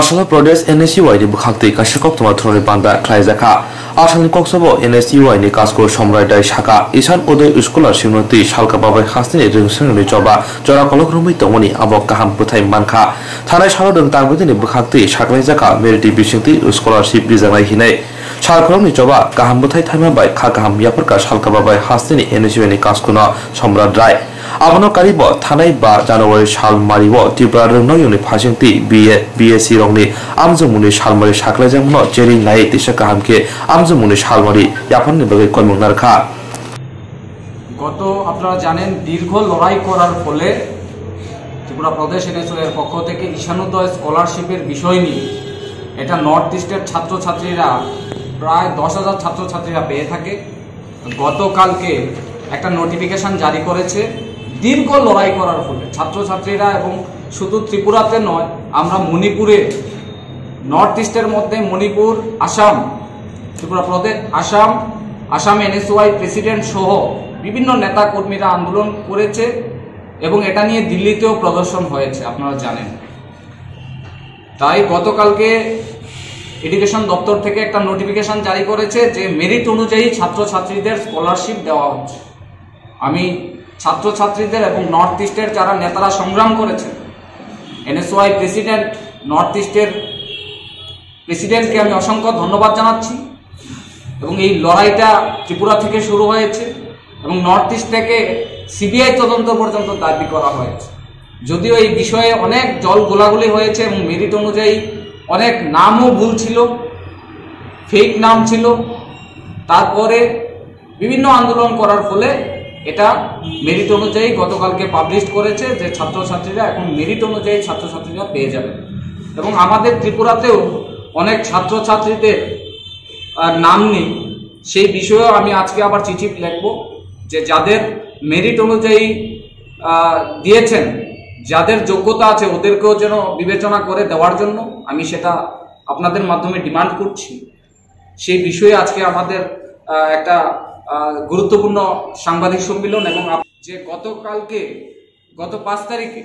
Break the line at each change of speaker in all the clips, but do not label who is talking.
Charlotte Brothers NSUI ni কাশিকক তোমার tuma throni banda khlaijaka আসামনি কক্সব নি ni kasko সমরায় দায় শাখা ইসান উদয় স্কুলার শ্রীমতি সালকা বাবাই হাসনি রিংসংনি জবা জরা কলক রুমি তমনি আবক কাহাম পুথাই মানখা থানায় সারদং তাংবিদিনি বুখাক্তি সাকলাই জাকা মেরিটি বিসিংতি স্কলারশিপ রিজাংনাই হিনাই সারখরমনি জবা কাহাম বুথাই থাইমাবাই খা কাহাম ইয়াফরকা সালকা বাবাই হাসনি এনএসইউআই ni kasko সম্রাট রায় আবনো কারিব থানাই বা জানুয়ারি সাল মারিব ত্রিপুরা রংনং ইউনি ফাসিংতি বিএ বিএসসি রংনি আমজমুনি সালমারি সাকলাই জামন জেরি নাই তিসা কাহামকে আমজমুনি সালমারি ইয়াফাননি বাগে কলমং নারখা
গত আপনারা জানেন, দীর্ঘ লড়াই করার ফলে ত্রিপুরা প্রদেশ এনএসওয়ের পক্ষ থেকে ঈশানোদয় স্কলারশিপের বিষয় নিয়ে, এটা নর্থ ইস্টের ছাত্রছাত্রীরা প্রায় দশ হাজার ছাত্রছাত্রীরা পেয়ে থাকে। গতকালকে একটা নোটিফিকেশন জারি করেছে। দীর্ঘ লড়াই করার ফলে ছাত্রছাত্রীরা এবং শুধু ত্রিপুরাতে নয়, আমরা মণিপুরে নর্থ ইস্টের মধ্যে মণিপুর, আসাম, ত্রিপুরা প্রদেশ, আসাম আসাম এনএসওয়াই প্রেসিডেন্ট সহ বিভিন্ন নেতা কর্মীরা আন্দোলন করেছে এবং এটা নিয়ে দিল্লিতেও প্রদর্শন হয়েছে, আপনারা জানেন। তাই গতকালকে এডুকেশন দপ্তর থেকে একটা নোটিফিকেশন জারি করেছে যে মেরিট অনুযায়ী ছাত্রছাত্রীদের স্কলারশিপ দেওয়া হচ্ছে। আমি ছাত্রছাত্রীদের এবং নর্থ ইস্টের যারা নেতারা সংগ্রাম করেছেন এনএসওয়াই প্রেসিডেন্ট নর্থ ইস্টের প্রেসিডেন্টকে আমি অসংখ্য ধন্যবাদ জানাচ্ছি এবং এই লড়াইটা ত্রিপুরা থেকে শুরু হয়েছে এবং নর্থ ইস্ট থেকে সিবিআই তদন্ত পর্যন্ত দাবি করা হয়েছে। যদিও এই বিষয়ে অনেক জল গোলাগুলি হয়েছে এবং মেরিট অনুযায়ী অনেক নামও ভুল ছিল ফেক নাম ছিল। তারপরে বিভিন্ন আন্দোলন করার ফলে এটা মেরিট অনুযায়ী গতকালকে পাবলিশ করেছে যে ছাত্রছাত্রীরা এখন মেরিট অনুযায়ী ছাত্রছাত্রীরা পেয়ে যাবে এবং আমাদের ত্রিপুরাতেও অনেক ছাত্রছাত্রীদের নাম নেই। সেই বিষয়েও আমি আজকে আবার চিঠি লিখব যে যাদের মেরিট অনুযায়ী দিয়েছেন যাদের যোগ্যতা আছে ওদেরকেও যেন বিবেচনা করে দেওয়ার জন্য আমি সেটা আপনাদের মাধ্যমে ডিমান্ড করছি। সেই বিষয়ে আজকে আমাদের একটা গুরুত্বপূর্ণ সাংবাদিক সম্মেলন এবং যে গতকালকে গত পাঁচ তারিখে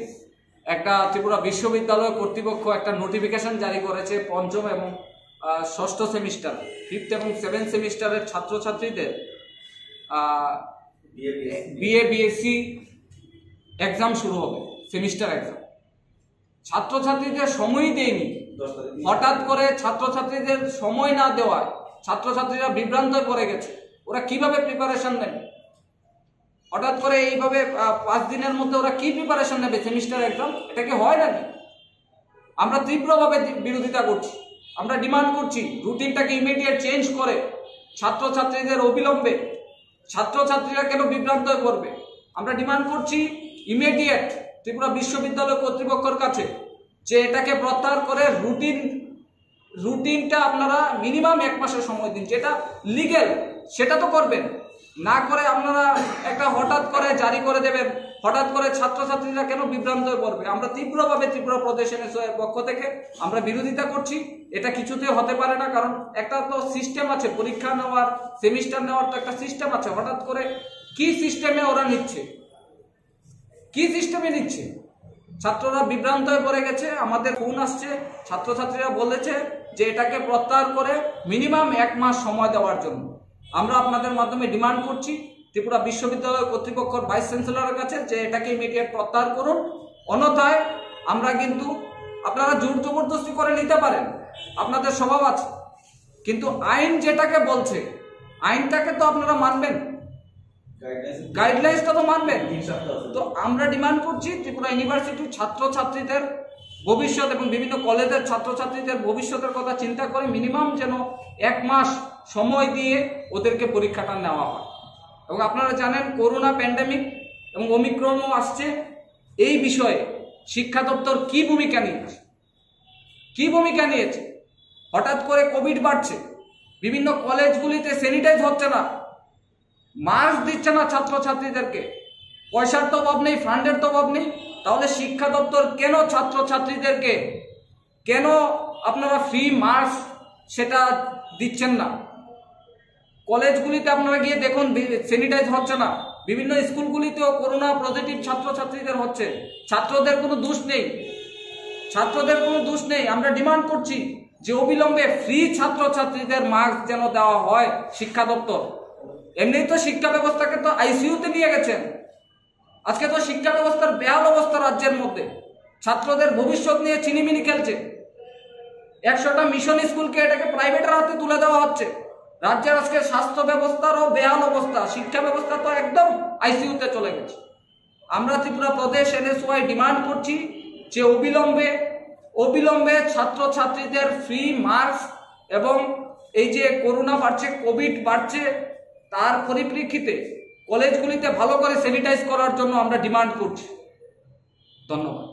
একটা ত্রিপুরা বিশ্ববিদ্যালয় কর্তৃপক্ষ একটা নোটিফিকেশন জারি করেছে পঞ্চম এবং ষষ্ঠ সেমিস্টার ফিফথ এবং সেভেন সেমিস্টারের ছাত্রছাত্রীদের বিএ বিএসসি এক্সাম শুরু হবে। সেমিস্টার এক্সাম ছাত্রছাত্রীদের সময়ই দেয়নি। হঠাৎ করে ছাত্রছাত্রীদের সময় না দেওয়ায় ছাত্রছাত্রীরা বিভ্রান্ত হয়ে পড়ে গেছে। ওরা কীভাবে প্রিপারেশন নেবে? হঠাৎ করে এইভাবে পাঁচ দিনের মধ্যে ওরা কি প্রিপারেশন নেবে সেমিস্টার এক্সাম এটা কি হয় নাকি? আমরা তীব্রভাবে বিরোধিতা করছি। আমরা ডিমান্ড করছি রুটিনটাকে ইমিডিয়েট চেঞ্জ করে ছাত্রছাত্রীদের অবিলম্বে। ছাত্রছাত্রীরা কেন বিভ্রান্ত পড়বে আমরা ডিমান্ড করছি ইমিডিয়েট ত্রিপুরা বিশ্ববিদ্যালয় কর্তৃপক্ষের কাছে যে এটাকে প্রত্যাহার করে রুটিন, রুটিনটা আপনারা মিনিমাম এক মাসের সময় দিন, যেটা লিগেল সেটা তো করবেন। না করে আপনারা একটা হঠাৎ করে জারি করে দেবেন, হঠাৎ করে ছাত্রছাত্রীরা কেন বিভ্রান্ত হয়ে পড়বে? আমরা তীব্রভাবে ত্রিপুরা প্রদেশ এর পক্ষ থেকে আমরা বিরোধিতা করছি, এটা কিছুতে হতে পারে না, কারণ একটা তো সিস্টেম আছে, পরীক্ষা নেওয়ার সেমিস্টার নেওয়ার তো একটা সিস্টেম আছে, হঠাৎ করে কি সিস্টেমে ওরা নিচ্ছে? কি সিস্টেমে নিচ্ছে? ছাত্ররা বিভ্রান্ত হয়ে পড়ে গেছে, আমাদের ফোন আসছে। ছাত্রছাত্রীরা বলেছে যে এটাকে প্রত্যাহার করে মিনিমাম এক মাস সময় দেওয়ার জন্য। আমরা আপনাদের মাধ্যমে ডিমান্ড করছি ত্রিপুরা বিশ্ববিদ্যালয় কর্তৃপক্ষের ভাইস চ্যান্সেলরের কাছে যে এটাকে ইমিডিয়েট প্রত্যাহার করুন। অন্যথায় আমরা কিন্তু আপনারা জোর জবরদস্তি করে নিতে পারেন। আপনাদের স্বভাব আছে। কিন্তু আইন যেটাকে বলছে, আইনটাকে তো আপনারা মানবেন। গাইডলাইন্সটা তো মানবেন। তো আমরা ডিমান্ড করছি ত্রিপুরা ইউনিভার্সিটির ছাত্রছাত্রীদের ভবিষ্যৎ এবং বিভিন্ন কলেজের ছাত্রছাত্রীদের ভবিষ্যতের কথা চিন্তা করে মিনিমাম যেন এক মাস সময় দিয়ে ওদেরকে পরীক্ষাটা নেওয়া হয়। এবং আপনারা জানেন করোনা প্যান্ডেমিক এবং অমিক্রমও আসছে। এই বিষয়ে শিক্ষা দপ্তর কি ভূমিকা নিয়েছে? কি ভূমিকা নিয়েছে? হঠাৎ করে কোভিড বাড়ছে। বিভিন্ন কলেজগুলিতে স্যানিটাইজ হচ্ছে না। মাস্ক দিচ্ছে না ছাত্রছাত্রীদেরকে। পয়সার তো অভাব নেই, ফান্ডের তো অভাব নেই। তাহলে শিক্ষা দপ্তর কেন ছাত্রছাত্রীদেরকে, কেন আপনারা ফ্রি মাস্ক সেটা দিচ্ছেন না? কলেজগুলিতে আপনারা গিয়ে দেখুন স্যানিটাইজ হচ্ছে না। বিভিন্ন স্কুলগুলিতেও করোনা পজিটিভ ছাত্রছাত্রীদের হচ্ছে। ছাত্রদের কোনো দোষ নেই। ছাত্রদের কোনো দোষ নেই। আমরা ডিমান্ড করছি যে অবিলম্বে ফ্রি ছাত্রছাত্রীদের মাস্ক যেন দেওয়া হয় শিক্ষা দপ্তর। এমনি তো শিক্ষা ব্যবস্থাকে তো আইসিইউতে নিয়ে গেছেন। আজকে তো শিক্ষা ব্যবস্থার বেহাল অবস্থা রাজ্যের মধ্যে। ছাত্রদের ভবিষ্যৎ নিয়ে চিনিমিনি খেলছে। একশোটা মিশন স্কুলকে এটাকে প্রাইভেটের হাতে তুলে দেওয়া হচ্ছে। রাজ্যের আজকে স্বাস্থ্য ব্যবস্থারও বেহাল অবস্থা। শিক্ষা ব্যবস্থা তো একদম আইসিইউতে চলে গেছে। আমরা ত্রিপুরা প্রদেশ এনএসওয়াই ডিমান্ড করছি যে অবিলম্বে অবিলম্বে ছাত্রছাত্রীদের ফ্রি মার্কস এবং এই যে করোনা বাড়ছে কোভিড বাড়ছে তার পরিপ্রেক্ষিতে কলেজগুলিতে ভালো করে স্যানিটাইজ করার জন্য আমরা ডিমান্ড করছি। ধন্যবাদ।